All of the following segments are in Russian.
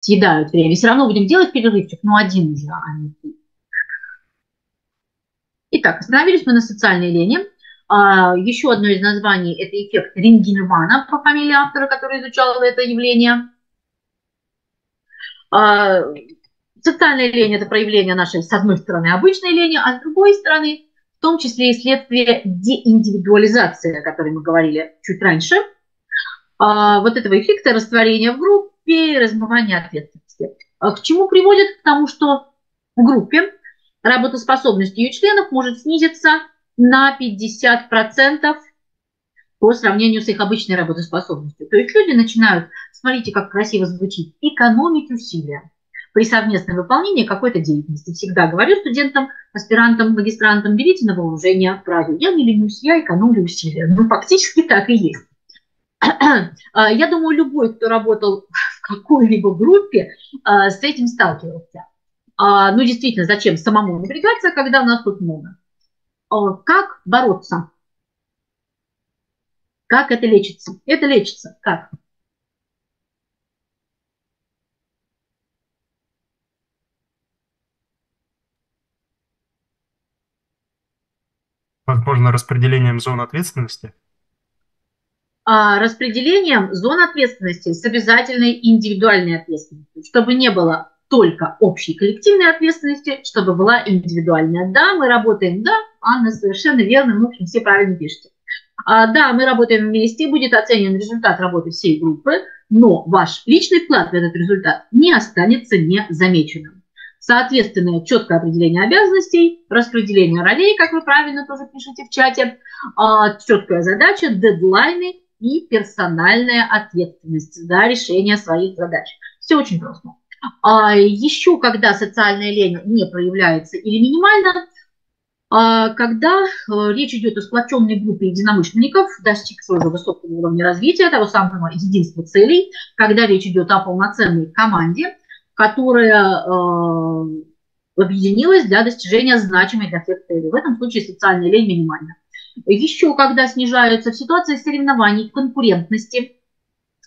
съедают время. Все равно будем делать перерывчик, но один уже, а не три. Итак, остановились мы на социальной лени. А, еще одно из названий – это эффект Рингенвана по фамилии автора, который изучал это явление. А, социальная лень – это проявление нашей, с одной стороны, обычной лени, а с другой стороны, в том числе и следствие деиндивидуализации, о которой мы говорили чуть раньше, а, вот этого эффекта растворения в группе, размывания ответственности. К чему приводит? К тому, что в группе работоспособность ее членов может снизиться на 50% по сравнению с их обычной работоспособностью. То есть люди начинают, смотрите, как красиво звучит, экономить усилия при совместном выполнении какой-то деятельности. Всегда говорю студентам, аспирантам, магистрантам, берите на вооружение правил. Я не ленюсь, я экономлю усилия. Ну, фактически так и есть. Я думаю, любой, кто работал какой-либо группе, а, с этим сталкивался. А, ну, действительно, зачем самому напрягаться, когда нас тут много? А, как бороться? Как это лечится? Это лечится как? Возможно, распределением зон ответственности? А, распределением зон ответственности с обязательной индивидуальной ответственностью, чтобы не было только общей коллективной ответственности, чтобы была индивидуальная. Да, мы работаем, да, Анна, совершенно верно, в общем, все правильно пишете. А, да, мы работаем вместе, будет оценен результат работы всей группы, но ваш личный вклад в этот результат не останется незамеченным. Соответственно, четкое определение обязанностей, распределение ролей, как вы правильно тоже пишете в чате, а, четкая задача, дедлайны и персональная ответственность за решение своих задач. Все очень просто. А еще когда социальная лень не проявляется или минимально, а когда э, речь идет о сплоченной группе единомышленников, достиг своего высокого уровня развития, того самого единства целей, когда речь идет о полноценной команде, которая э, объединилась для достижения значимой для всех целей. В этом случае социальная лень минимальна. Еще когда снижаются ситуации соревнований, конкурентности,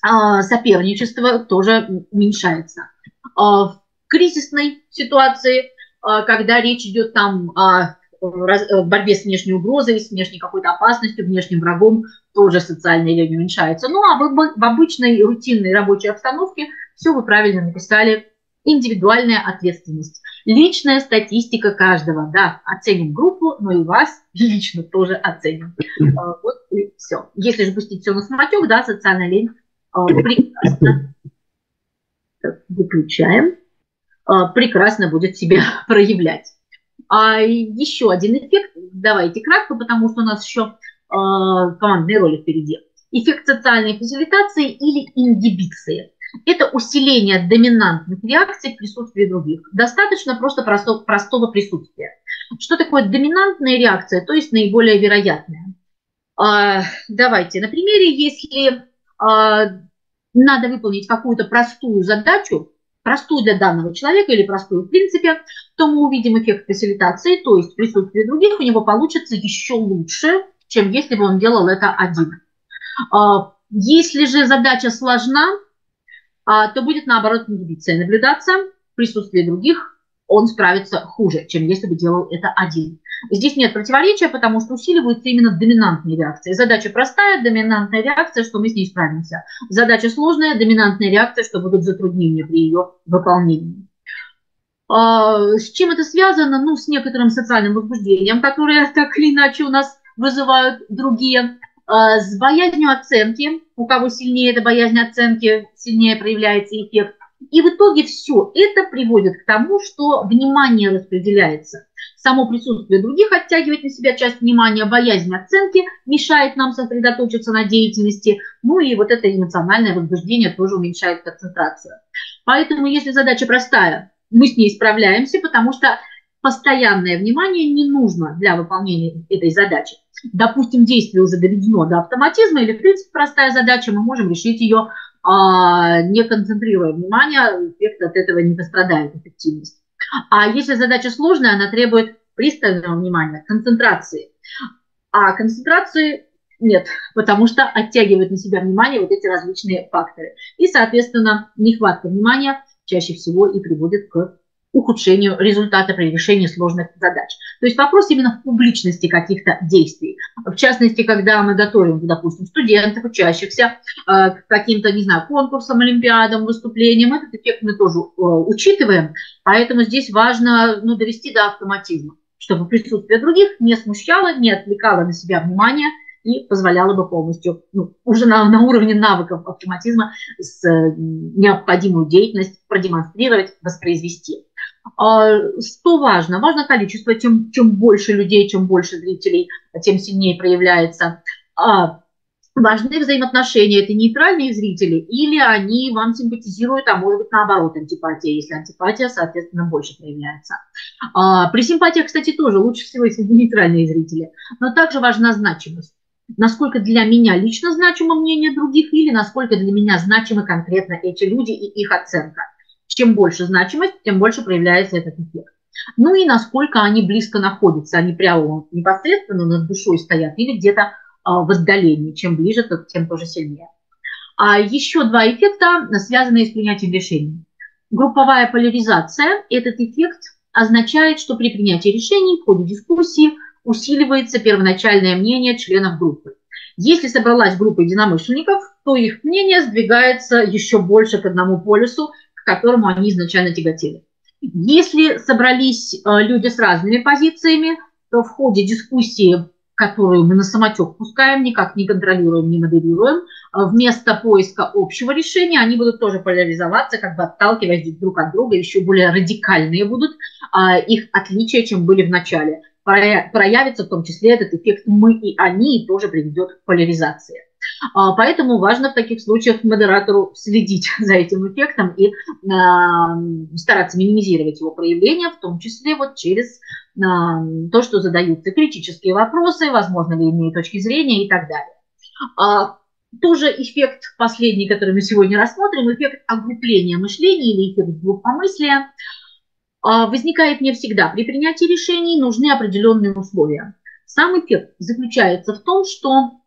э, соперничество тоже уменьшается. А, в кризисной ситуации, а, когда речь идет там о борьбе с внешней угрозой, с внешней какой-то опасностью, внешним врагом, тоже социальная линия уменьшается. Ну а в обычной рутинной рабочей обстановке все вы правильно написали. Индивидуальная ответственность. Личная статистика каждого. Да, оценим группу, но и вас лично тоже оценим. А, вот и все. Если же пустить все на самотек, да, социальная лень прекрасно выключаем, а, прекрасно будет себя проявлять. А еще один эффект, давайте кратко, потому что у нас еще а, командные роли впереди. Эффект социальной фасилитации или ингибиции. Это усиление доминантных реакций в присутствии других. Достаточно просто простого, простого присутствия. Что такое доминантная реакция, то есть наиболее вероятная? А, давайте на примере, если надо выполнить какую-то простую задачу, простую для данного человека или простую в принципе, то мы увидим эффект фасилитации, то есть присутствие других у него получится еще лучше, чем если бы он делал это один. А, если же задача сложна, а, то будет наоборот ингибиция наблюдаться, присутствие других он справится хуже, чем если бы делал это один. Здесь нет противоречия, потому что усиливаются именно доминантные реакции. Задача простая, доминантная реакция, что мы с ней справимся. Задача сложная, доминантная реакция, что будут затруднения при ее выполнении. А, с чем это связано? Ну, с некоторым социальным возбуждением, которое так или иначе у нас вызывают другие. А, с боязнью оценки. У кого сильнее эта боязнь оценки, сильнее проявляется эффект. И в итоге все это приводит к тому, что внимание распределяется само присутствие других оттягивает на себя часть внимания, боязнь оценки мешает нам сосредоточиться на деятельности, ну и вот это эмоциональное возбуждение тоже уменьшает концентрацию. Поэтому, если задача простая, мы с ней справляемся, потому что постоянное внимание не нужно для выполнения этой задачи. Допустим, действие уже доведено до автоматизма или, в принципе, простая задача, мы можем решить ее, а, не концентрируя внимание, эффект от этого не пострадает, эффективность. А если задача сложная, она требует пристального внимания, концентрации. А концентрации нет, потому что оттягивают на себя внимание вот эти различные факторы. И, соответственно, нехватка внимания чаще всего и приводит к ухудшению результата при решении сложных задач. То есть вопрос именно в публичности каких-то действий. В частности, когда мы готовим, допустим, студентов, учащихся э, к каким-то, не знаю, конкурсам, олимпиадам, выступлениям, этот эффект мы тоже э, учитываем, поэтому здесь важно ну, довести до автоматизма, чтобы присутствие других не смущало, не отвлекало на себя внимание и позволяло бы полностью, ну, уже на, на уровне навыков автоматизма с, э, необходимую деятельность продемонстрировать, воспроизвести. А, что важно? Важно количество. Чем, чем больше людей, чем больше зрителей, тем сильнее проявляется. А, важны взаимоотношения. Это нейтральные зрители или они вам симпатизируют, а может быть наоборот антипатия. Если антипатия, соответственно, больше проявляется. А, при симпатиях, кстати, тоже лучше всего, если нейтральные зрители. Но также важна значимость насколько для меня лично значимо мнение других или насколько для меня значимы конкретно эти люди и их оценка. Чем больше значимость, тем больше проявляется этот эффект. Ну и насколько они близко находятся, они прямо непосредственно над душой стоят или где-то а, в отдалении. Чем ближе, тем тоже сильнее. А еще два эффекта, связанные с принятием решений. Групповая поляризация. Этот эффект означает, что при принятии решений в ходе дискуссии усиливается первоначальное мнение членов группы. Если собралась группа единомышленников, то их мнение сдвигается еще больше к одному полюсу, к которому они изначально тяготели. Если собрались э, люди с разными позициями, то в ходе дискуссии, которую мы на самотек пускаем, никак не контролируем, не моделируем, э, вместо поиска общего решения они будут тоже поляризоваться, как бы отталкиваясь друг от друга, еще более радикальные будут а, их отличия, чем были в начале проявится в том числе этот эффект «мы и они» тоже приведет к поляризации. А, поэтому важно в таких случаях модератору следить за этим эффектом и а, стараться минимизировать его проявление, в том числе вот через а, то, что задаются критические вопросы, возможно ли иные точки зрения и так далее. Тоже эффект последний, который мы сегодня рассмотрим, эффект огрупления мышления или эффект а, возникает не всегда. При принятии решений нужны определенные условия. Сам эффект заключается в том, что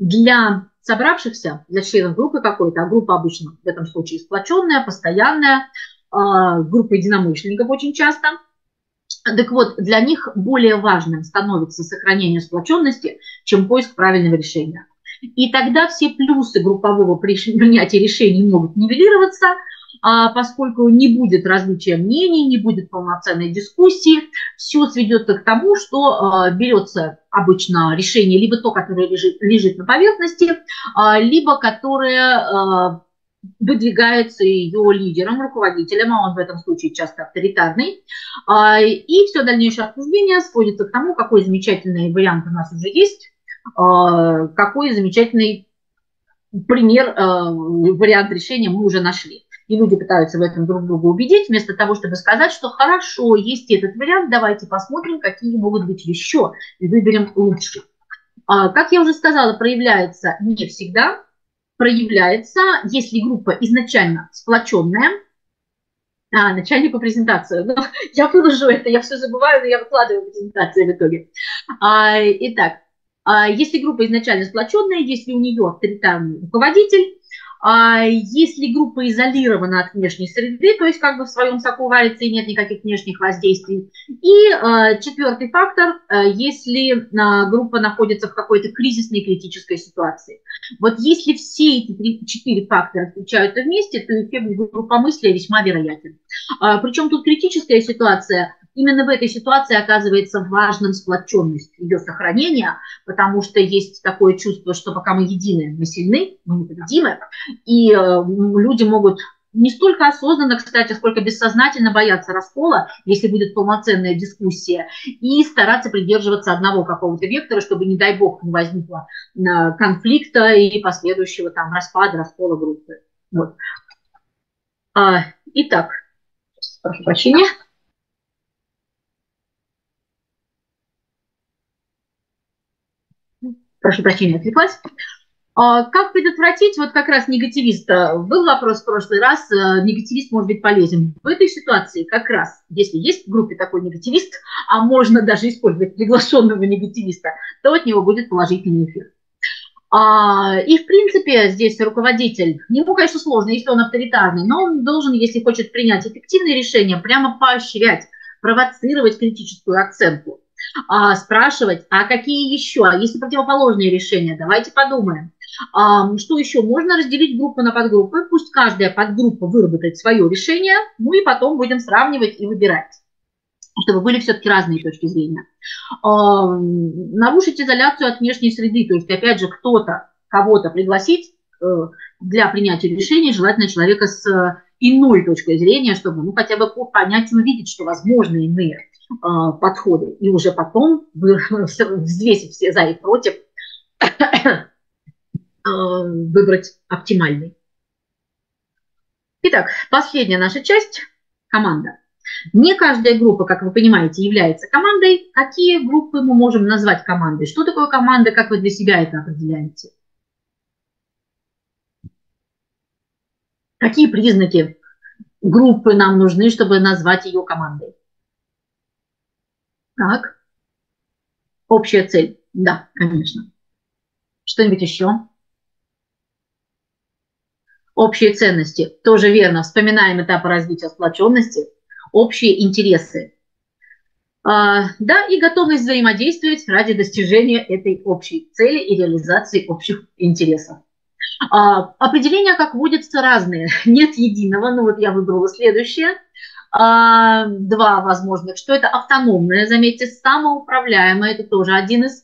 для собравшихся, для членов группы какой-то, а группа обычно в этом случае сплоченная, постоянная, а, группа единомышленников очень часто, так вот, для них более важным становится сохранение сплоченности, чем поиск правильного решения. И тогда все плюсы группового принятия решений могут нивелироваться – поскольку не будет различия мнений, не будет полноценной дискуссии, все сведется к тому, что а, берется обычно решение либо то, которое лежит, лежит на поверхности, а, либо которое выдвигается ее лидером, руководителем, а он в этом случае часто авторитарный. И все дальнейшее обсуждение сводится к тому, какой замечательный вариант у нас уже есть, какой замечательный пример, вариант решения мы уже нашли и люди пытаются в этом друг друга убедить, вместо того, чтобы сказать, что хорошо, есть этот вариант, давайте посмотрим, какие могут быть еще, и выберем лучший. А, как я уже сказала, проявляется не всегда, проявляется, если группа изначально сплоченная, а, начальнику презентацию. Ну, я выложу это, я все забываю, но я выкладываю презентацию в итоге. А, итак, а, если группа изначально сплоченная, если у нее авторитарный руководитель, если группа изолирована от внешней среды, то есть как бы в своем соку варится и нет никаких внешних воздействий. И э, четвертый фактор, э, если э, группа находится в какой-то кризисной критической ситуации. Вот если все эти три, четыре фактора встречаются вместе, то эффект группомыслия весьма вероятен. Э, причем тут критическая ситуация – именно в этой ситуации оказывается важным сплоченность ее сохранения, потому что есть такое чувство, что пока мы едины, мы сильны, мы непобедимы, и э, люди могут не столько осознанно, кстати, сколько бессознательно бояться раскола, если будет полноценная дискуссия, и стараться придерживаться одного какого-то вектора, чтобы, не дай бог, не возникло э, конфликта и последующего там распада, раскола группы. Вот. А, итак, прошу прощения. Прошу прощения, отвлеклась. А, как предотвратить вот как раз негативиста? Был вопрос в прошлый раз, э, негативист может быть полезен. В этой ситуации как раз, если есть в группе такой негативист, а можно даже использовать приглашенного негативиста, то от него будет положительный эффект. А, и, в принципе, здесь руководитель, ему, конечно, сложно, если он авторитарный, но он должен, если хочет принять эффективные решения, прямо поощрять, провоцировать критическую оценку, а, спрашивать, а какие еще, а есть ли противоположные решения, давайте подумаем. А, что еще? Можно разделить группу на подгруппы, пусть каждая подгруппа выработает свое решение, ну и потом будем сравнивать и выбирать чтобы были все-таки разные точки зрения. А, нарушить изоляцию от внешней среды, то есть, опять же, кто-то, кого-то пригласить э, для принятия решений, желательно человека с э, иной точкой зрения, чтобы ну, хотя бы понять и увидеть, что возможны иные подходы, и уже потом взвесить все за и против, выбрать оптимальный. Итак, последняя наша часть – команда. Не каждая группа, как вы понимаете, является командой. Какие группы мы можем назвать командой? Что такое команда, как вы для себя это определяете? Какие признаки группы нам нужны, чтобы назвать ее командой? Так. Общая цель. Да, конечно. Что-нибудь еще? Общие ценности. Тоже верно. Вспоминаем этапы развития сплоченности – общие интересы. А, да, и готовность взаимодействовать ради достижения этой общей цели и реализации общих интересов. А, определения, как водятся, разные. Нет единого, ну вот я выбрала следующее. А, два возможных. Что это автономное, заметьте, самоуправляемое, это тоже один из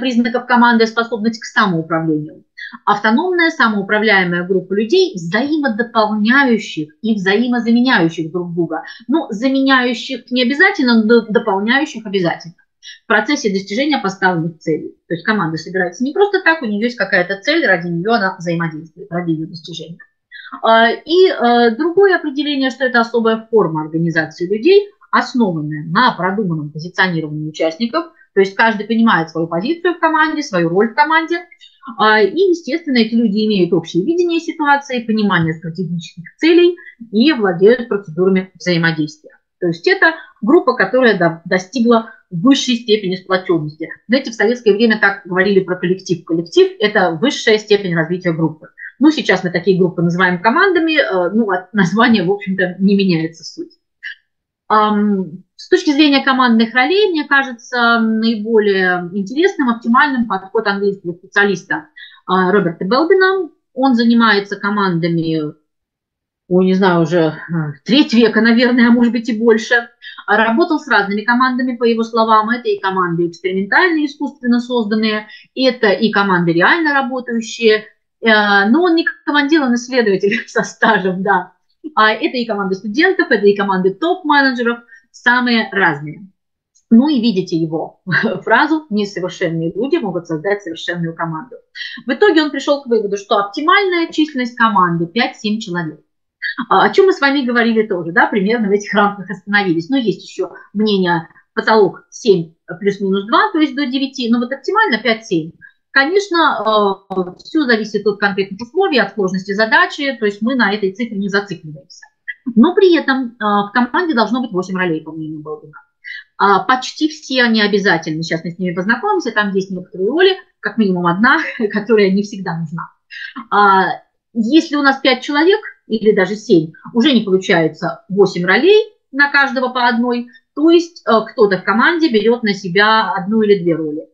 признаков команды способность к самоуправлению автономная самоуправляемая группа людей, взаимодополняющих и взаимозаменяющих друг друга. Ну, заменяющих не обязательно, но дополняющих обязательно в процессе достижения поставленных целей. То есть команда собирается не просто так, у нее есть какая-то цель, ради нее она взаимодействует, ради ее достижения. А, и а, другое определение, что это особая форма организации людей, основанная на продуманном позиционировании участников, то есть каждый понимает свою позицию в команде, свою роль в команде, а, и, естественно, эти люди имеют общее видение ситуации, понимание стратегических целей и владеют процедурами взаимодействия. То есть это группа, которая достигла высшей степени сплоченности. Знаете, в советское время так говорили про коллектив. Коллектив – это высшая степень развития группы. Ну, сейчас мы такие группы называем командами, э, ну, от названия, в общем-то, не меняется суть. С точки зрения командных ролей, мне кажется, наиболее интересным, оптимальным подход английского специалиста а, Роберта Белбина. Он занимается командами, ой, не знаю, уже а, треть века, наверное, а может быть и больше. Работал с разными командами, по его словам. Это и команды экспериментальные, искусственно созданные, это и команды реально работающие. Э, но он не командир, он исследователь со стажем, да. Это и команды студентов, это и команды топ-менеджеров – самые разные. Ну и видите его фразу «несовершенные люди могут создать совершенную команду». В итоге он пришел к выводу, что оптимальная численность команды 5-7 человек. А, о чем мы с вами говорили тоже, да, примерно в этих рамках остановились. Но есть еще мнение потолок 7 плюс-минус 2, то есть до 9, но вот оптимально 5-7. Конечно, э, все зависит от конкретных условий, от сложности задачи, то есть мы на этой цифре не зацикливаемся. Но при этом а, в команде должно быть 8 ролей, по мнению Болдина. А, почти все они обязательны. Сейчас мы с ними познакомимся. Там есть некоторые роли, как минимум одна, которая не всегда нужна. А, если у нас 5 человек или даже 7, уже не получается 8 ролей на каждого по одной, то есть кто-то в команде берет на себя одну или две роли.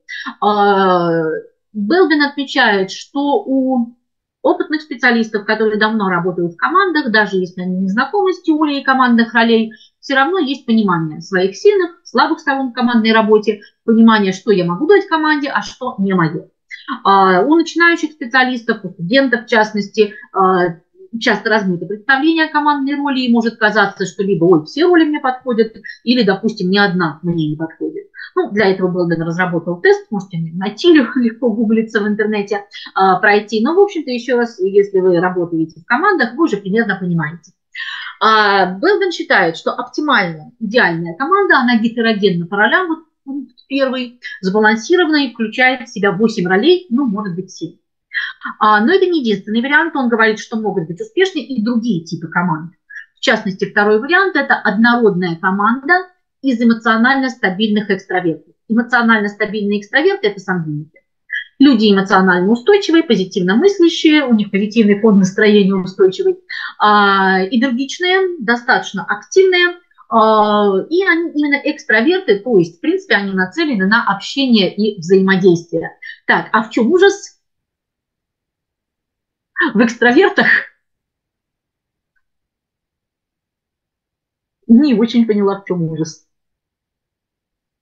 Белбин отмечает, что у опытных специалистов, которые давно работают в командах, даже если они не знакомы с теорией командных ролей, все равно есть понимание своих сильных, слабых сторон в командной работе, понимание, что я могу дать команде, а что не мое. А, у начинающих специалистов, у студентов в частности, а, часто размыто представление о командной роли, и может казаться, что либо ой, все роли мне подходят, или, допустим, ни одна мне не подходит. Ну, для этого Белден разработал тест, можете найти, легко гуглиться в интернете, а, пройти. Но, в общем-то, еще раз, если вы работаете в командах, вы уже примерно понимаете. А, Белден считает, что оптимальная, идеальная команда, она гетерогенна по ролям, вот пункт первый, сбалансированная и включает в себя 8 ролей, ну, может быть, 7. А, но это не единственный вариант. Он говорит, что могут быть успешны и другие типы команд. В частности, второй вариант – это однородная команда из эмоционально стабильных экстравертов. Эмоционально стабильные экстраверты – это сангвиники. Люди эмоционально устойчивые, позитивно мыслящие, у них позитивный фон настроения устойчивый, а, энергичные, достаточно активные, а, и они именно экстраверты, то есть, в принципе, они нацелены на общение и взаимодействие. Так, а в чем ужас? В экстравертах не очень поняла, в чем ужас.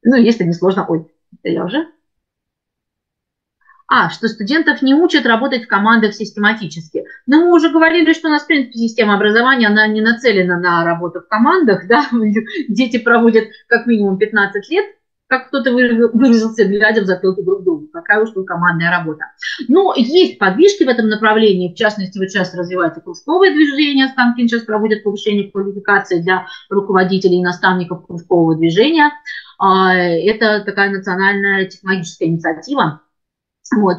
Ну, если не сложно, ой, это я уже а, что студентов не учат работать в командах систематически. Но мы уже говорили, что у нас, в принципе, система образования, она не нацелена на работу в командах, да, дети проводят как минимум 15 лет, как кто-то выразился, глядя в затылки друг другу. Какая уж тут командная работа. Но есть подвижки в этом направлении. В частности, вот сейчас развивается кружковое движение. Станкин сейчас проводит повышение квалификации для руководителей и наставников кружкового движения. А, это такая национальная технологическая инициатива, вот,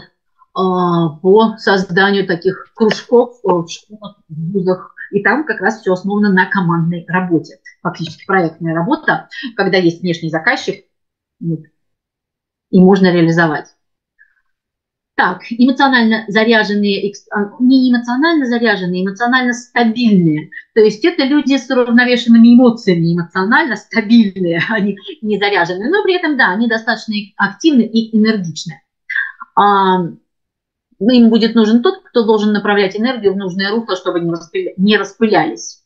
а, по созданию таких кружков в школах, в вузах. И там как раз все основано на командной работе, фактически проектная работа, когда есть внешний заказчик, вот, и можно реализовать. Так, эмоционально заряженные, а, не эмоционально заряженные, эмоционально стабильные. То есть это люди с уравновешенными эмоциями, эмоционально стабильные, они не заряженные, но при этом, да, они достаточно активны и энергичны а, им будет нужен тот, кто должен направлять энергию в нужное русло, чтобы распыля... не распылялись.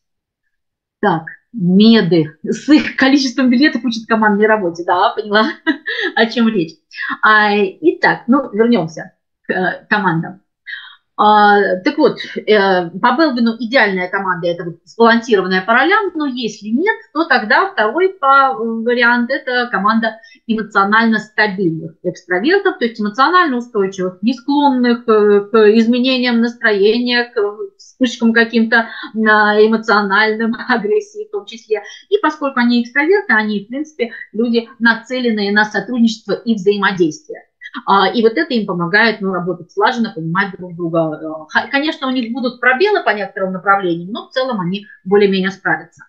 Так, меды с их количеством билетов учат командной работе. Да, поняла, о чем речь. А, итак, ну, вернемся к э, командам. А, так вот, э, по Белвину идеальная команда – это вот сбалансированная по ролям, но если нет, то тогда второй по вариант – это команда эмоционально стабильных экстравертов, то есть эмоционально устойчивых, не склонных э, к изменениям настроения, к вспышкам каким-то эмоциональным, агрессии в том числе. И поскольку они экстраверты, они, в принципе, люди, нацеленные на сотрудничество и взаимодействие. А, и вот это им помогает ну, работать слаженно, понимать друг друга. Э, конечно, у них будут пробелы по некоторым направлениям, но в целом они более-менее справятся.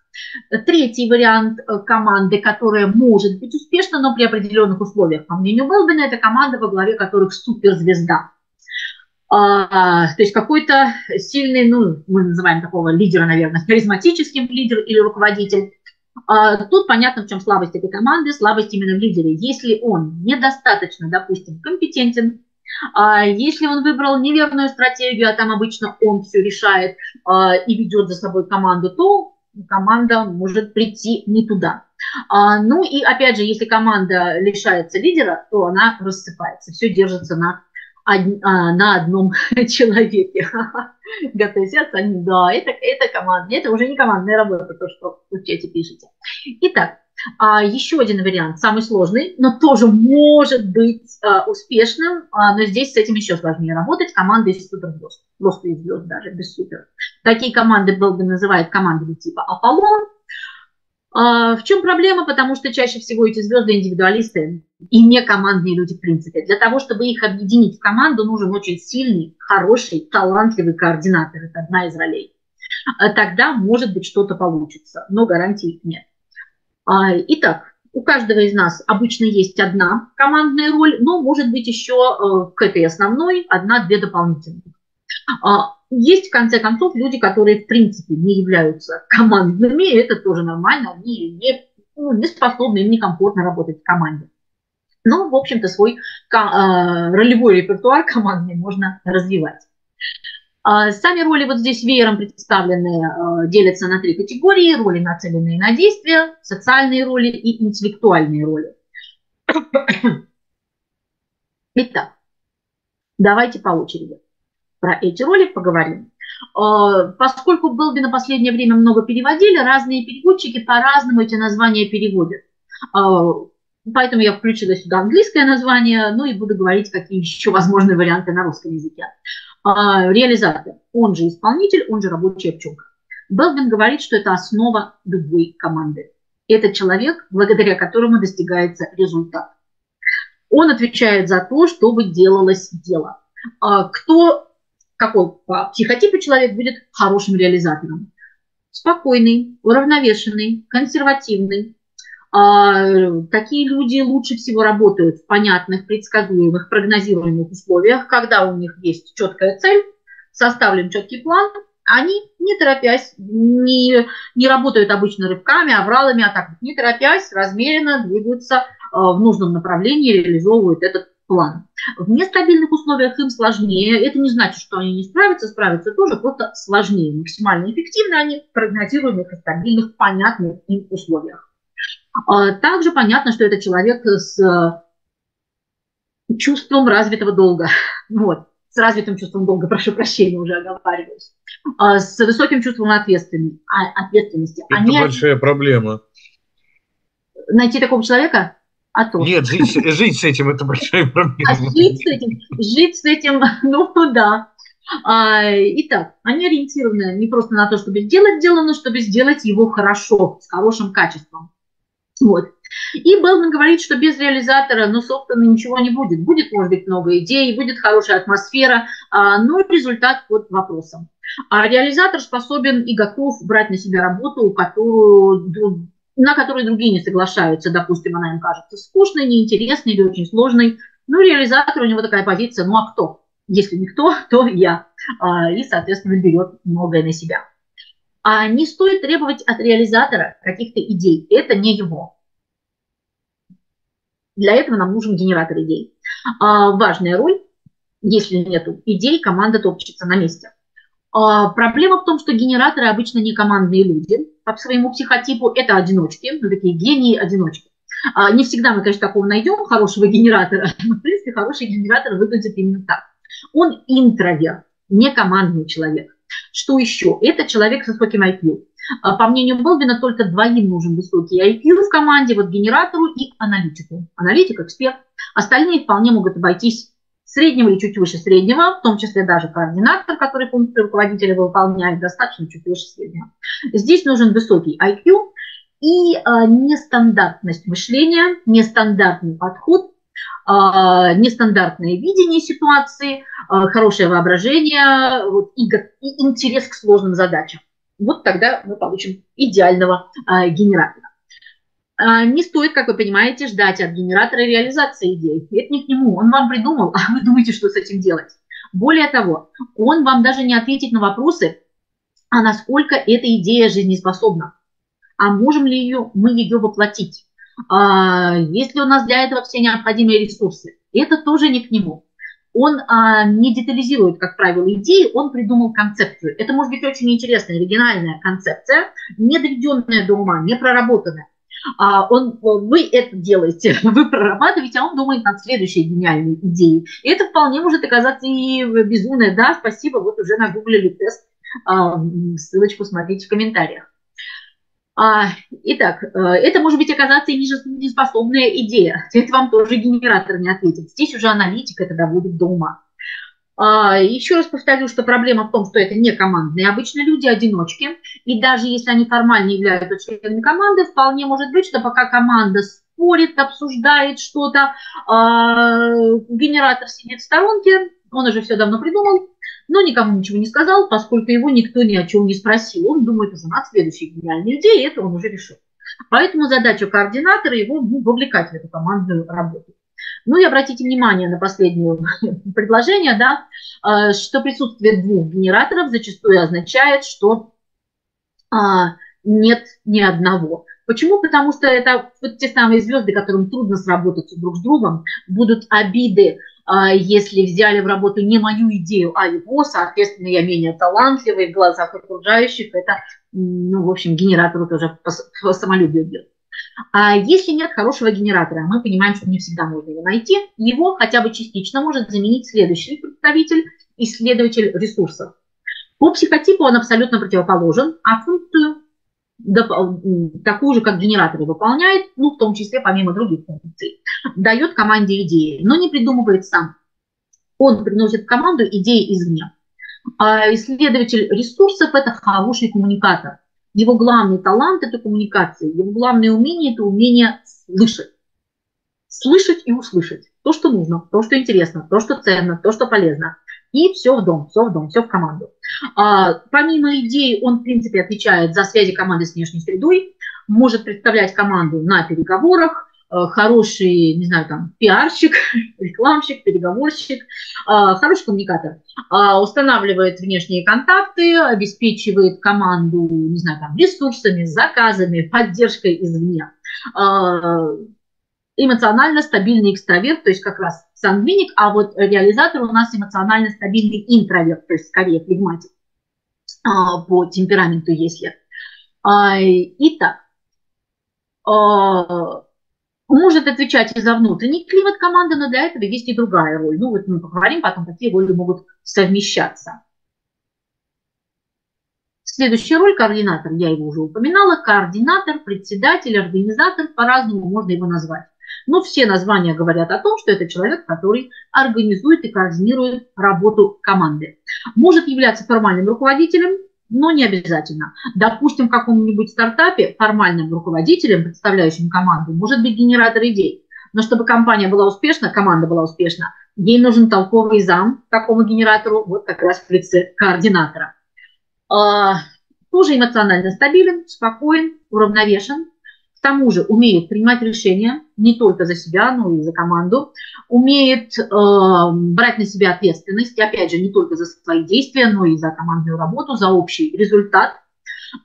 Третий вариант э, команды, которая может быть успешна, но при определенных условиях, по мнению Белбина, это команда, во главе которых суперзвезда. А, то есть какой-то сильный, ну, мы называем такого лидера, наверное, харизматическим лидер или руководитель, тут понятно, в чем слабость этой команды. Слабость именно в лидере. Если он недостаточно, допустим, компетентен, а, если он выбрал неверную стратегию, а там обычно он все решает а, и ведет за собой команду, то команда может прийти не туда. Ну и опять же, если команда лишается лидера, то она рассыпается, все держится на а, на одном человеке. Готовься они, да, это, это команда, это уже не командная работа, то, что вы в чате пишете. Итак, а, еще один вариант, самый сложный, но тоже может быть а, успешным, но здесь с этим еще сложнее работать, команда из суперзвезд, просто из звезд даже, без супер. Такие команды был бы называют командами типа Аполлон, а, в чем проблема? Потому что чаще всего эти звезды индивидуалисты и не командные люди в принципе. Для того, чтобы их объединить в команду, нужен очень сильный, хороший, талантливый координатор. Это одна из ролей. А тогда, может быть, что-то получится, но гарантий нет. А, итак, у каждого из нас обычно есть одна командная роль, но может быть еще э, к этой основной одна-две дополнительных. Есть, в конце концов, люди, которые в принципе не являются командными, это тоже нормально, они не, ну, не способны, им некомфортно работать в команде. Но, в общем-то, свой а, ролевой репертуар командный можно развивать. А, сами роли вот здесь веером представлены, а, делятся на три категории. Роли, нацеленные на действия, социальные роли и интеллектуальные роли. Итак, давайте по очереди про эти роли поговорим. А, поскольку Белби на последнее время много переводили, разные переводчики по-разному эти названия переводят. А, поэтому я включила сюда английское название, ну и буду говорить, какие еще возможные варианты на русском языке. А, реализатор, он же исполнитель, он же рабочая пчелка. Белбин говорит, что это основа любой команды. Это человек, благодаря которому достигается результат. Он отвечает за то, чтобы делалось дело. Кто какой по психотипу человек будет хорошим реализатором. Спокойный, уравновешенный, консервативный, А, такие люди лучше всего работают в понятных, предсказуемых, прогнозируемых условиях, когда у них есть четкая цель, составлен четкий план, они, не торопясь, не, не работают обычно рывками, авралами, а так, не торопясь, размеренно двигаются а, в нужном направлении, реализовывают этот план. В нестабильных условиях им сложнее. Это не значит, что они не справятся, справятся тоже, просто сложнее. Максимально эффективно они в прогнозируемых и стабильных, понятных им условиях. А, также понятно, что это человек с чувством развитого долга. Вот с развитым чувством долга, прошу прощения, уже оговариваюсь, а, с высоким чувством ответственности. А, ответственности. Это Они... большая проблема. Найти такого человека? А то. Нет, жить, жить с этим это большая проблема. А жить с этим, жить с этим, ну да. А, итак, они ориентированы не просто на то, чтобы сделать дело, но чтобы сделать его хорошо, с хорошим качеством. Вот. И Белман говорит, что без реализатора, ну, собственно, ничего не будет. Будет, может быть, много идей, будет хорошая атмосфера, а, но результат под вопросом. А реализатор способен и готов брать на себя работу, которую, на которую другие не соглашаются. Допустим, она им кажется скучной, неинтересной или очень сложной. Ну, реализатор, у него такая позиция, ну а кто? Если никто, то я. А, и, соответственно, берет многое на себя. А не стоит требовать от реализатора каких-то идей. Это не его. Для этого нам нужен генератор идей. А, важная роль. Если нет идей, команда топчется на месте. А, проблема в том, что генераторы обычно не командные люди. По своему психотипу это одиночки, ну, такие гении-одиночки. А, не всегда мы, конечно, такого найдем, хорошего генератора, но, в принципе, хороший генератор выглядит именно так. Он интроверт, не командный человек. Что еще? Это человек с высоким IQ. А, по мнению Болбина, только двоим нужен высокий IQ в команде, вот генератору и аналитику. Аналитик, эксперт. Остальные вполне могут обойтись среднего или чуть выше среднего, в том числе даже координатор, который функции руководителя выполняет, достаточно чуть выше среднего. Здесь нужен высокий IQ и э, нестандартность мышления, нестандартный подход, э, нестандартное видение ситуации, э, хорошее воображение вот, и, и интерес к сложным задачам вот тогда мы получим идеального а, генератора. А, не стоит, как вы понимаете, ждать от генератора реализации идей. Это не к нему. Он вам придумал, а вы думаете, что с этим делать. Более того, он вам даже не ответит на вопросы, а насколько эта идея жизнеспособна. А можем ли ее, мы ее воплотить? А, есть ли у нас для этого все необходимые ресурсы? Это тоже не к нему он а, не детализирует, как правило, идеи, он придумал концепцию. Это может быть очень интересная, оригинальная концепция, не доведенная до ума, не проработанная. А он, вы это делаете, вы прорабатываете, а он думает над следующей гениальной идеей. И это вполне может оказаться и безумное. Да, спасибо, вот уже нагуглили тест, а, ссылочку смотрите в комментариях. А, итак, э, это может быть оказаться и неспособная идея. Это вам тоже генератор не ответит. Здесь уже аналитик это доводит до ума. А, еще раз повторю, что проблема в том, что это не командные обычно люди, одиночки. И даже если они формально являются членами команды, вполне может быть, что пока команда спорит, обсуждает что-то, а, генератор сидит в сторонке, он уже все давно придумал, но никому ничего не сказал, поскольку его никто ни о чем не спросил. Он думает уже над следующей гениальной идеей, и это он уже решил. Поэтому задача координатора его ну, вовлекать в эту командную работу. Ну и обратите внимание на последнее предложение, да, э, что присутствие двух генераторов зачастую означает, что а, нет ни одного. Почему? Потому что это вот те самые звезды, которым трудно сработать друг с другом, будут обиды, а, если взяли в работу не мою идею, а его, соответственно, я менее талантливый в глазах окружающих, это, ну, в общем, генератору тоже по самолюбию бьет. А если нет хорошего генератора, мы понимаем, что не всегда можно его найти, его хотя бы частично может заменить следующий представитель, исследователь ресурсов. По психотипу он абсолютно противоположен, а функцию такую же, как генераторы выполняет, ну, в том числе помимо других функций, дает команде идеи, но не придумывает сам. Он приносит команду идеи извне. А исследователь ресурсов – это хороший коммуникатор. Его главный талант – это коммуникация. Его главное умение – это умение слышать. Слышать и услышать. То, что нужно, то, что интересно, то, что ценно, то, что полезно. И все в дом, все в дом, все в команду. А, помимо идей, он, в принципе, отвечает за связи команды с внешней средой, может представлять команду на переговорах, хороший, не знаю, там, пиарщик, рекламщик, переговорщик, э, хороший коммуникатор, э, устанавливает внешние контакты, обеспечивает команду, не знаю, там, ресурсами, заказами, поддержкой извне. Эмоционально стабильный экстраверт, то есть как раз сангвиник, а вот реализатор у нас эмоционально стабильный интроверт, то есть скорее флегматик по темпераменту, если. Итак, может отвечать и за внутренний климат команды, но для этого есть и другая роль. Ну вот мы поговорим потом, какие роли могут совмещаться. Следующая роль – координатор. Я его уже упоминала. Координатор, председатель, организатор, по-разному можно его назвать. Но все названия говорят о том, что это человек, который организует и координирует работу команды. Может являться формальным руководителем, но не обязательно. Допустим, в каком-нибудь стартапе формальным руководителем, представляющим команду, может быть генератор идей. Но чтобы компания была успешна, команда была успешна, ей нужен толковый зам такому генератору, вот как раз в лице координатора. А, тоже эмоционально стабилен, спокоен, уравновешен, тому же умеет принимать решения не только за себя, но и за команду, умеет э, брать на себя ответственность, опять же, не только за свои действия, но и за командную работу, за общий результат,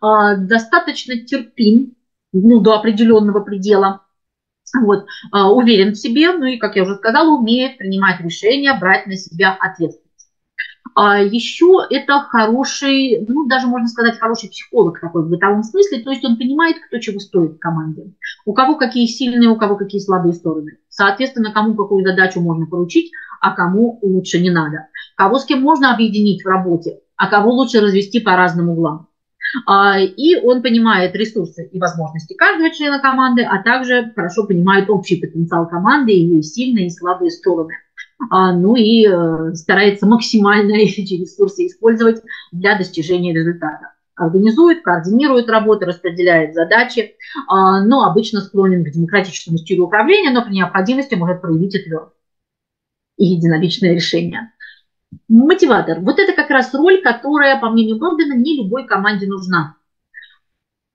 э, достаточно терпим, ну, до определенного предела, вот, э, уверен в себе, ну и, как я уже сказала, умеет принимать решения, брать на себя ответственность. А еще это хороший, ну, даже можно сказать, хороший психолог такой в бытовом смысле, то есть он понимает, кто чего стоит в команде, у кого какие сильные, у кого какие слабые стороны. Соответственно, кому какую задачу можно поручить, а кому лучше не надо. Кого с кем можно объединить в работе, а кого лучше развести по разным углам. А, и он понимает ресурсы и возможности каждого члена команды, а также хорошо понимает общий потенциал команды, ее сильные и слабые стороны – ну и э, старается максимально эти ресурсы использовать для достижения результата. Организует, координирует работу, распределяет задачи, а, но обычно склонен к демократическому стилю управления, но при необходимости может проявить твердость и единоличное решение. Мотиватор. Вот это как раз роль, которая, по мнению Голдена, не любой команде нужна.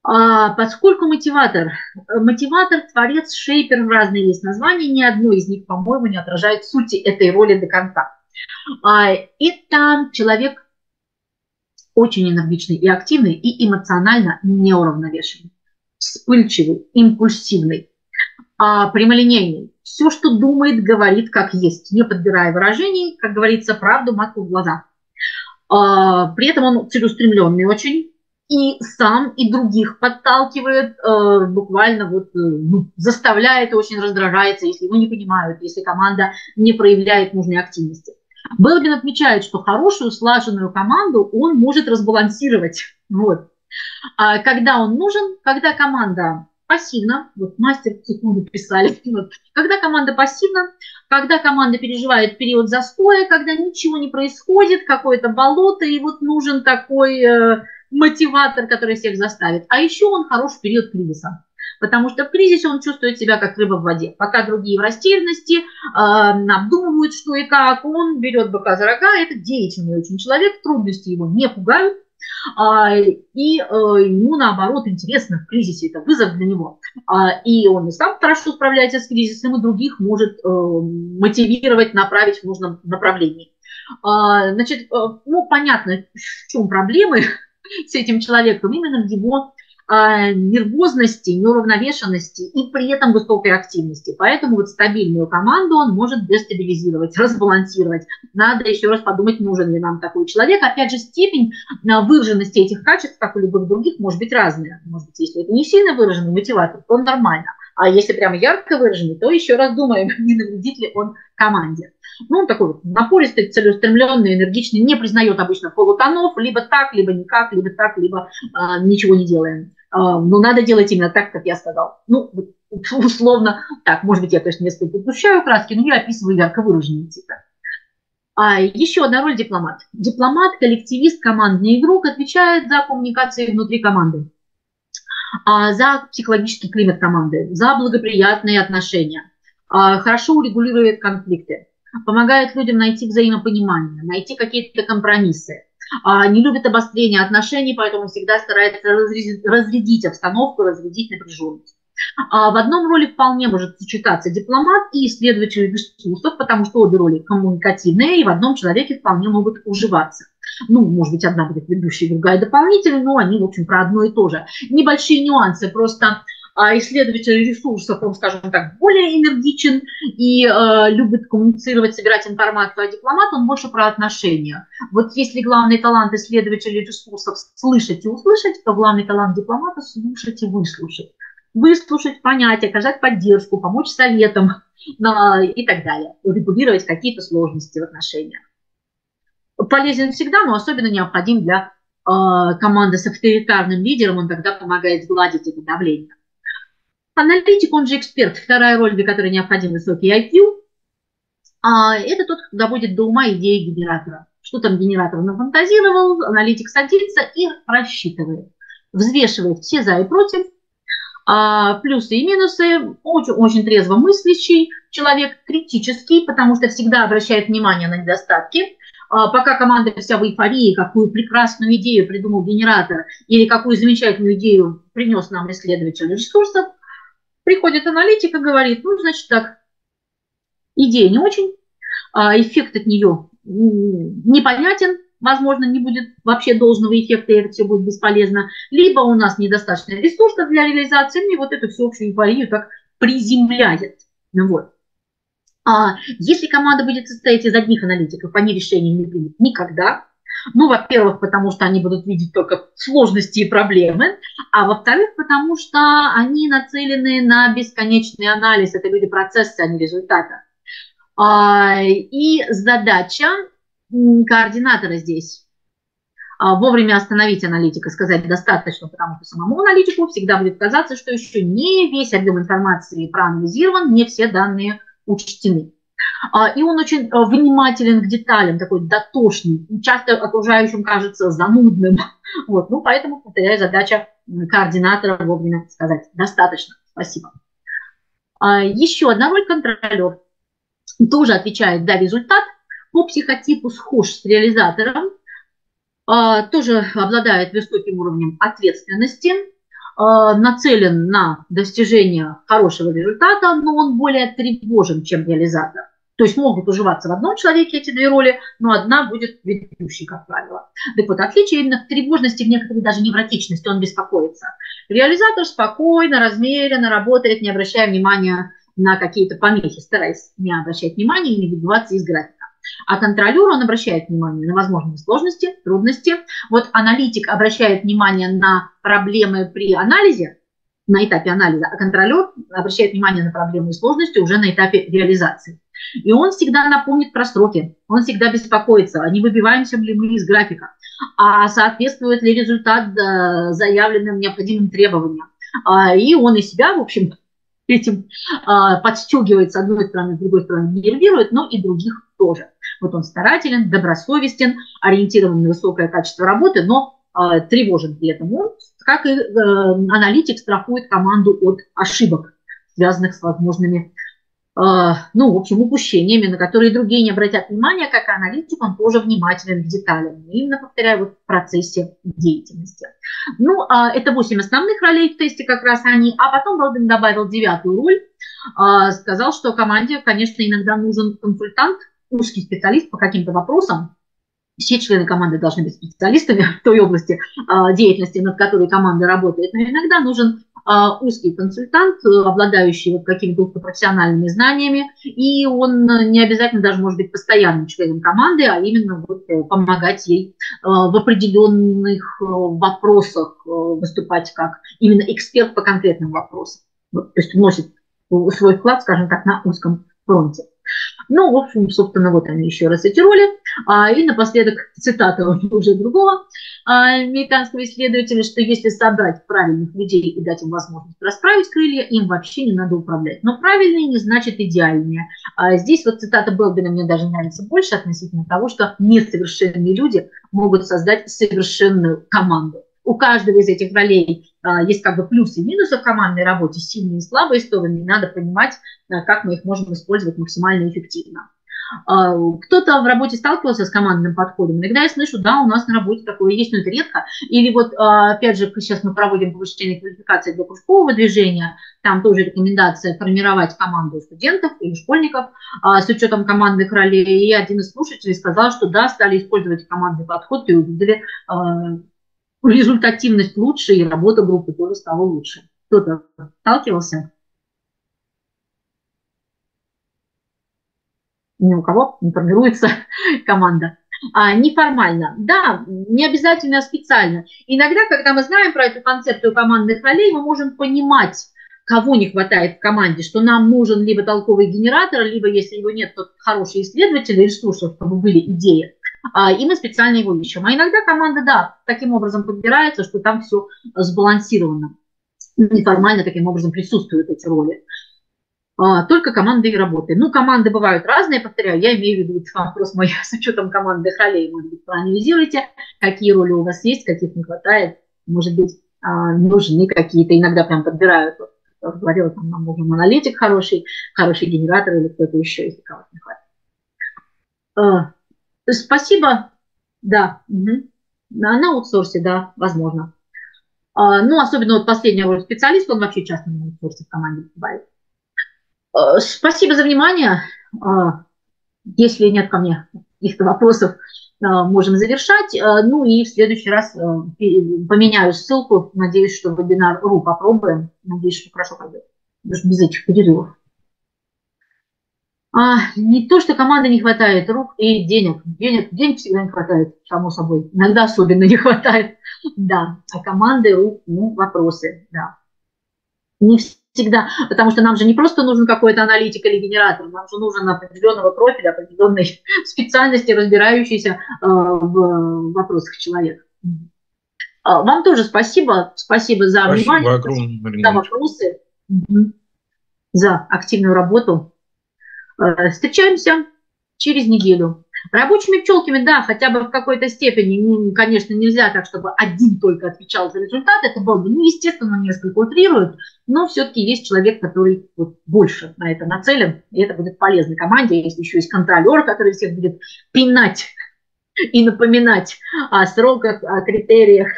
А, поскольку мотиватор, мотиватор, творец, шейпер, разные есть названия, ни одно из них, по-моему, не отражает сути этой роли до конца. А, это человек очень энергичный и активный, и эмоционально неуравновешенный, вспыльчивый, импульсивный, а, прямолинейный. Все, что думает, говорит как есть, не подбирая выражений, как говорится, правду матку в глаза. При этом он целеустремленный очень, и сам, и других подталкивает, э, буквально вот э, ну, заставляет, очень раздражается, если его не понимают, если команда не проявляет нужной активности. Белбин отмечает, что хорошую слаженную команду он может разбалансировать. Вот. А когда он нужен, когда команда пассивна, вот мастер секунду писали, вот, когда команда пассивна, когда команда переживает период застоя, когда ничего не происходит, какое-то болото, и вот нужен такой э, мотиватор, который всех заставит. А еще он хорош в период кризиса. Потому что в кризисе он чувствует себя как рыба в воде. Пока другие в растерянности, э, обдумывают, что и как, он берет быка за рога. Это деятельный очень человек, трудности его не пугают. А, и э, ему, наоборот, интересно в кризисе, это вызов для него. А, и он и сам хорошо справляется с кризисом, и других может э, мотивировать, направить в нужном направлении. Значит, э, ну, понятно, в чем проблемы с этим человеком, именно в его а, нервозности, неуравновешенности и при этом высокой активности. Поэтому вот стабильную команду он может дестабилизировать, разбалансировать. Надо еще раз подумать, нужен ли нам такой человек. Опять же, степень а, выраженности этих качеств, как у любых других, может быть разная. Может быть, если это не сильно выраженный мотиватор, то нормально. А если прям ярко выраженный, то еще раз думаем, не навредит ли он команде. Ну, такой вот напористый, целеустремленный, энергичный, не признает обычно полутонов, либо так, либо никак, либо так, либо а, ничего не делаем. А, но надо делать именно так, как я сказал. Ну, условно, так, может быть, я, конечно, несколько упущаю краски, но я описываю ярко выраженные типы. А еще одна роль дипломат. Дипломат, коллективист, командный игрок отвечает за коммуникации внутри команды, а, за психологический климат команды, за благоприятные отношения, хорошо урегулирует конфликты, помогает людям найти взаимопонимание, найти какие-то компромиссы, а, не любит обострения отношений, поэтому всегда старается разрядить обстановку, разрядить напряженность. А в одном роли вполне может сочетаться дипломат и исследователь ресурсов, потому что обе роли коммуникативные, и в одном человеке вполне могут уживаться. Ну, может быть, одна будет ведущей, другая дополнительной, но они, в общем, про одно и то же. Небольшие нюансы, просто а исследователь ресурсов, он, скажем так, более энергичен и э, любит коммуницировать, собирать информацию, а дипломат, он больше про отношения. Вот если главный талант исследователя ресурсов слышать и услышать, то главный талант дипломата слушать и выслушать. Выслушать, понять, оказать поддержку, помочь советам на, и так далее, регулировать какие-то сложности в отношениях. Полезен всегда, но особенно необходим для э, команды с авторитарным лидером, он тогда помогает сгладить это давление. Аналитик, он же эксперт, вторая роль, для которой необходим высокий IQ, а это тот, кто доводит до ума идеи генератора. Что там генератор нафантазировал, аналитик садится и рассчитывает, взвешивает все за и против, а, плюсы и минусы, очень, очень трезво мыслящий человек, критический, потому что всегда обращает внимание на недостатки, а, пока команда вся в эйфории, какую прекрасную идею придумал генератор или какую замечательную идею принес нам исследователь ресурсов, Приходит аналитик и говорит, ну, значит так, идея не очень, а эффект от нее непонятен, возможно, не будет вообще должного эффекта, и это все будет бесполезно, либо у нас недостаточно ресурсов для реализации, и вот эту всю общую эйфорию так приземляет. Ну, вот. А если команда будет состоять из одних аналитиков, они решения не примут никогда, ну, во-первых, потому что они будут видеть только сложности и проблемы, а во-вторых, потому что они нацелены на бесконечный анализ. Это люди процесса, а не результата. И задача координатора здесь а, вовремя остановить аналитика, сказать достаточно, потому что самому аналитику всегда будет казаться, что еще не весь объем информации проанализирован, не все данные учтены. А, и он очень э, внимателен к деталям, такой дотошный, часто окружающим кажется занудным. Вот, ну, поэтому, повторяю, задача координатора вовремя сказать «достаточно, спасибо». А, еще одна роль контролер. Тоже отвечает за результат, по психотипу схож с реализатором, а, тоже обладает высоким уровнем ответственности, нацелен на достижение хорошего результата, но он более тревожен, чем реализатор. То есть могут уживаться в одном человеке эти две роли, но одна будет ведущей, как правило. Так вот, отличие именно в тревожности, в некоторой даже невротичности, он беспокоится. Реализатор спокойно, размеренно работает, не обращая внимания на какие-то помехи, стараясь не обращать внимания и не выбиваться из графика. А контролер, он обращает внимание на возможные сложности, трудности. Вот аналитик обращает внимание на проблемы при анализе, на этапе анализа, а контролер обращает внимание на проблемы и сложности уже на этапе реализации. И он всегда напомнит про сроки, он всегда беспокоится, а не выбиваемся ли мы из графика, а соответствует ли результат э, заявленным необходимым требованиям. А, и он и себя, в общем, этим а, подстегивает с одной стороны, с другой стороны нервирует, но и других тоже. Вот он старателен, добросовестен, ориентирован на высокое качество работы, но а, тревожен при этом. Он, как и э, аналитик, страхует команду от ошибок, связанных с возможными ну, в общем, упущениями, на которые другие не обратят внимания, как аналитик, он тоже внимателен к деталям, именно, повторяю, вот в процессе деятельности. Ну, а это 8 основных ролей в тесте, как раз они, а потом Болдин добавил девятую роль, а, сказал, что команде, конечно, иногда нужен консультант, узкий специалист по каким-то вопросам, все члены команды должны быть специалистами в той области деятельности, над которой команда работает, но иногда нужен а, узкий консультант, э, обладающий вот какими-то профессиональными знаниями, и он не обязательно даже может быть постоянным членом команды, а именно вот э, помогать ей э, в определенных вопросах выступать как именно эксперт по конкретным вопросам. То есть вносит свой вклад, скажем так, на узком фронте. Ну, в общем, собственно, вот они еще раз эти роли. А, и напоследок цитата уже другого а, американского исследователя, что если собрать правильных людей и дать им возможность расправить крылья, им вообще не надо управлять. Но правильные не значит идеальные. А здесь вот цитата Белбина мне даже нравится больше относительно того, что несовершенные люди могут создать совершенную команду. У каждого из этих ролей есть как бы плюсы и минусы в командной работе, сильные и слабые стороны, и надо понимать, как мы их можем использовать максимально эффективно. А, кто-то в работе сталкивался с командным подходом. Иногда я слышу, да, у нас на работе такое есть, но это редко. Или вот, а, опять же, сейчас мы проводим повышение квалификации для кружкового движения. Там тоже рекомендация формировать команду студентов или школьников а, с учетом командных ролей. И один из слушателей сказал, что да, стали использовать командный подход и увидели результативность лучше, и работа группы тоже стала лучше. Кто-то сталкивался? Ни у кого не формируется команда. А, неформально. Да, не обязательно специально. Иногда, когда мы знаем про эту концепцию командных ролей, мы можем понимать, кого не хватает в команде, что нам нужен либо толковый генератор, либо, если его нет, то хороший исследователь ресурсов, чтобы были идеи. А, и мы специально его ищем. А иногда команда, да, таким образом подбирается, что там все сбалансировано. Неформально таким образом присутствуют эти роли. А, только команды и работы. Ну, команды бывают разные, повторяю, я имею в виду вопрос мой с учетом командных ролей. Может быть, проанализируйте, какие роли у вас есть, каких не хватает. Может быть, а, нужны какие-то, иногда прям подбирают. Вот, говорила, там нам нужен аналитик хороший, хороший генератор или кто-то еще, если кого-то не хватает. А, спасибо, да, угу. на, аутсорсе, да, возможно. Ну, особенно вот последний специалист, он вообще часто на аутсорсе в команде бывает. Э, спасибо за внимание. А, если нет ко мне каких-то вопросов, а, можем завершать. Э, ну и в следующий раз э, поменяю ссылку. Надеюсь, что вебинар РУ попробуем. Надеюсь, что хорошо пойдет. Без этих перерывов. А, не то, что команды не хватает рук и денег. Денег, денег всегда не хватает, само собой. Иногда особенно не хватает. Да. А команды рук, ну, вопросы, да. Не всегда, потому что нам же не просто нужен какой-то аналитик или генератор, нам же нужен определенного профиля, определенной специальности, разбирающейся э, в вопросах человека. А, вам тоже спасибо, спасибо за спасибо внимание, огромное, за вопросы, за активную работу. Э, встречаемся через неделю. Рабочими пчелками, да, хотя бы в какой-то степени, ну, конечно, нельзя так, чтобы один только отвечал за результат, это было бы, ну, естественно, несколько утрирует, но все-таки есть человек, который вот больше на это нацелен, и это будет полезно команде, если еще есть контролер, который всех будет пинать и напоминать о сроках, о критериях,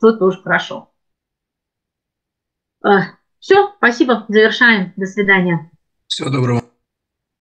то тоже хорошо. А, Все, спасибо, завершаем, до свидания. Всего доброго.